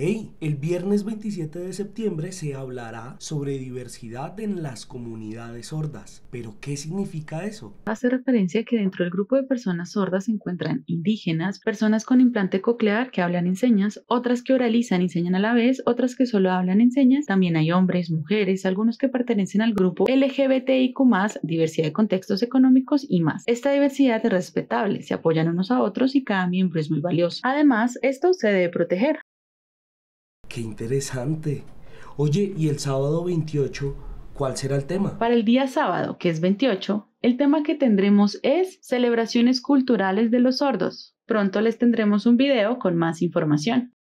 Hey, el viernes 27 de septiembre se hablará sobre diversidad en las comunidades sordas. ¿Pero qué significa eso? Hace referencia a que dentro del grupo de personas sordas se encuentran indígenas, personas con implante coclear que hablan en señas, otras que oralizan y enseñan a la vez, otras que solo hablan en señas. También hay hombres, mujeres, algunos que pertenecen al grupo LGBTIQ, diversidad de contextos económicos y más. Esta diversidad es respetable, se apoyan unos a otros y cada miembro es muy valioso. Además, esto se debe proteger. Qué interesante. Oye, ¿y el sábado 28 cuál será el tema? Para el día sábado, que es 28, el tema que tendremos es celebraciones culturales de los sordos. Pronto les tendremos un video con más información.